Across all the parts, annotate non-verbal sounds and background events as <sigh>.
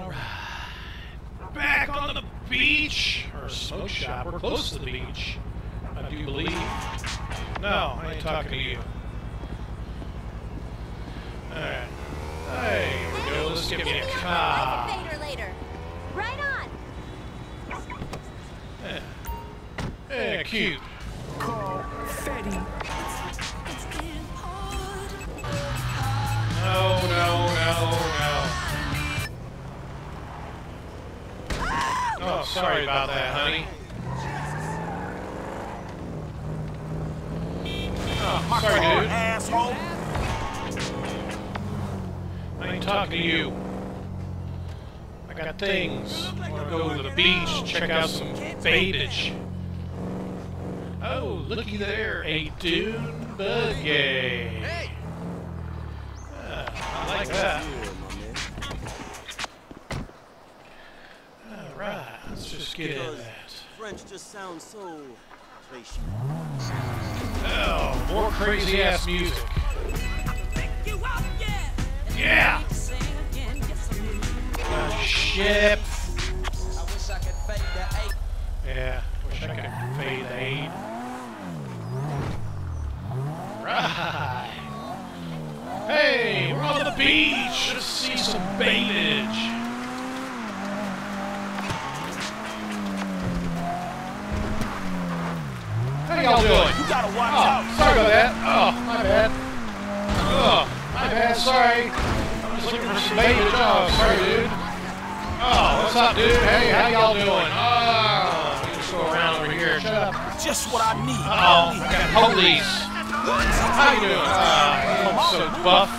Alright. Back on the beach! Or smoke shop. We're close to the beach. I do believe. No, I ain't talking to you. Alright. Hey, here we go. Let's get me a car. Later, later. Right on. Yeah, yeah cute. Sorry about that, honey. Oh, sorry, dude. Asshole. I ain't talking to you. I got things. I want to go to the beach, check out some baitage. Oh, looky there, a dune buggy. Hey! Ah, I like that. Let's get in that. French just sounds so cliche. Oh, more crazy ass music. Yeah! Uh, ship. Yeah, wish I could fade the eight. Right. Hey, we're on the beach. Let's see some baitage. Gotta watch Oh, out. sorry about that. Oh, my bad. Oh, my bad. Sorry. I'm just looking for some baitage. Oh, sorry, dude. Oh, what's up, dude? Hey, how y'all doing? Oh, me just go around over here. Shut up. Just what I need. Oh, I got police. How you doing? Uh, I'm so buff.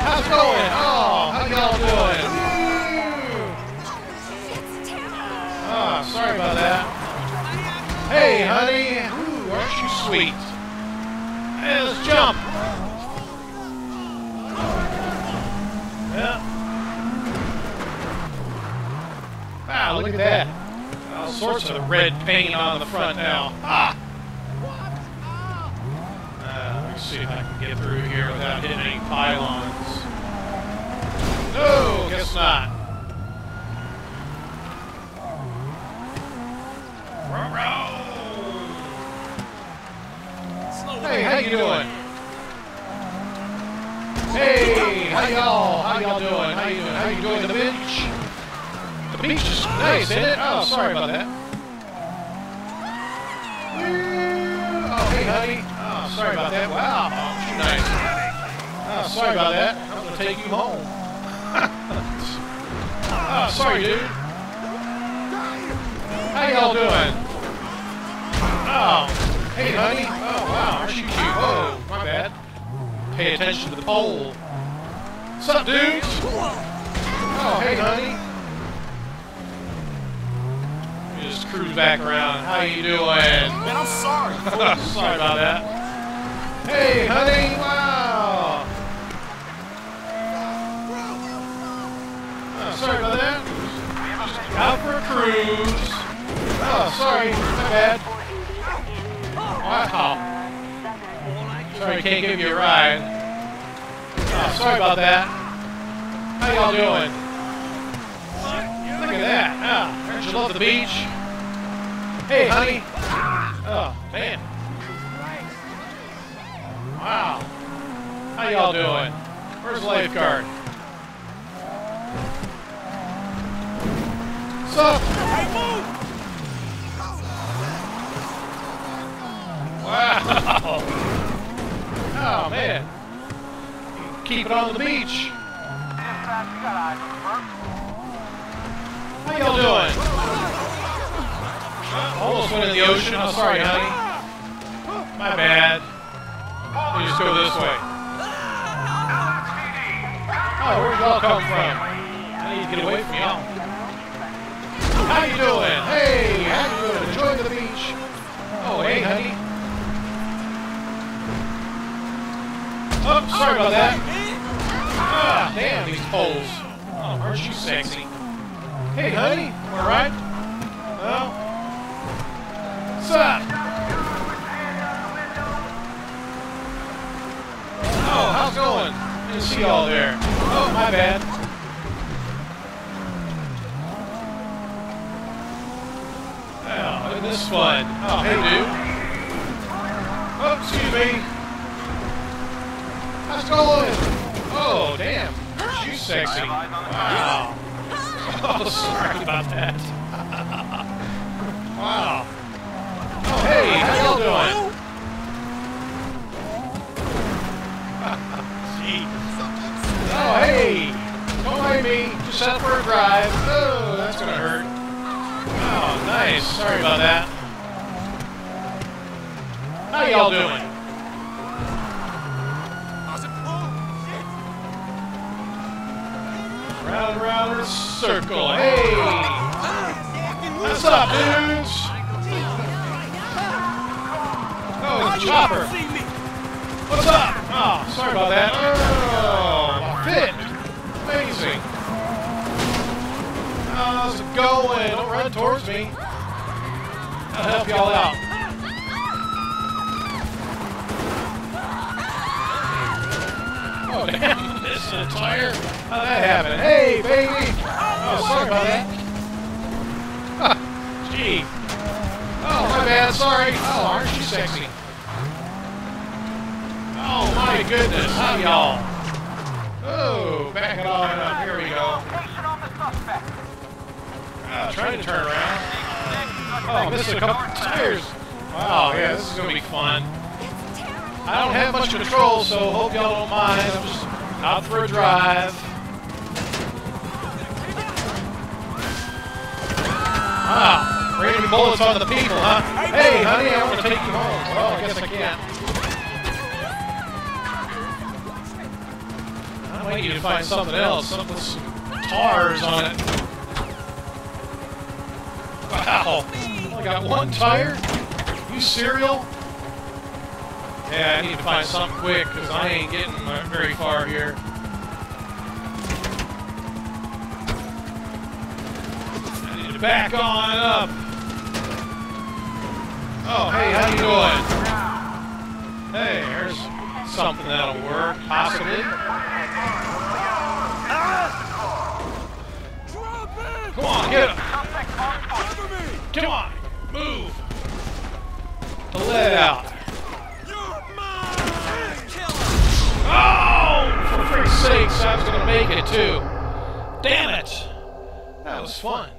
How's it going? Oh, how y'all doing? Oh, sorry about that. Hey, honey. Ooh, aren't you sweet? Hey, let's jump. Yeah. Wow, look at that. All sorts of red paint on the front now. Ah! Uh, let me see if I can get through here without hitting any pylons. No, guess not. Hey, how you doing? Hey, how y'all? How y'all doing? How you doing? How you doing? The beach? The beach is nice, isn't it? Oh, sorry about that. Oh, hey, honey. Oh, sorry about that. Wow, oh, nice. Oh, sorry about that. I'm gonna take you home. <laughs> oh, sorry, dude. How y'all doing? Oh, hey, honey. Oh, wow, Pay attention to the pole. What's up, dudes? Oh, hey, honey. Just cruise back around. How you doing? Man, I'm sorry. <laughs> Sorry about that. Hey, honey! Wow! Oh, sorry about that. Just out for a cruise. Oh, sorry. My bad. Wow. Sorry, can't give you a ride. Oh, sorry about that. How y'all doing? Look at that. Ah, don't you love the beach? Hey, honey. Oh, man. Wow. How y'all doing? Where's lifeguard? Up? Hey, move. Oh, man. Keep it on the beach. How y'all doing? Uh, almost went in the ocean. I'm sorry, honey. My bad. Me just go this way. Oh, where'd y'all come from? I need to get away from y'all. How you doing? Hey, how you doing? Enjoying the beach? Oh, hey, honey. I'm sorry about that. Ah, damn these poles. Oh, aren't you sexy? Hey, honey, alright? Well, what's up? Oh, how's it going? Didn't see y'all there. Oh, my bad. Oh, isn't this fun? Oh, hey, dude. Oh, excuse me. Going? Oh, damn. She's sexy. Wow. Oh, <laughs> sorry about that. <laughs> wow. Oh, hey, how y'all doing? <laughs> Jeez. Oh, hey. Oh, Don't mind me. Just out for a drive. Oh, that's gonna hurt. Oh, nice. Sorry about that. How y'all doing? Round and round in a circle. Hey! What's up, dudes? Oh, Chopper. What's up? Oh, sorry about that. Oh, fit. Amazing. How's it going? Don't run towards me. I'll help y'all out. Oh, <laughs> damn. This is a. How'd that happen? Hey, baby. Oh, sorry about that. Ha, Gee. Oh, my bad. Sorry. Oh, aren't you sexy? Oh my goodness, how y'all? Oh, back it on up. Here we go. Uh, trying to turn around. Oh, missed a couple tires. Wow, yeah, this is gonna be fun. I don't have much control, so hope y'all don't mind. I'm just out for a drive. Ah, wow, raining bullets on the people, huh? Hey, honey, I want to take you home. Well, I guess I can't. I might need to find something else, something with some tires on it. Wow, I got one tire? You cereal? Yeah, I need to find something quick, because I ain't getting very far here. Back on up. Oh, hey, how you doing? Hey, there's something that'll work, possibly. Come on, get him! Come on, move! Let out. Oh, for freak's sakes, I was gonna make it too. Damn it! That was fun.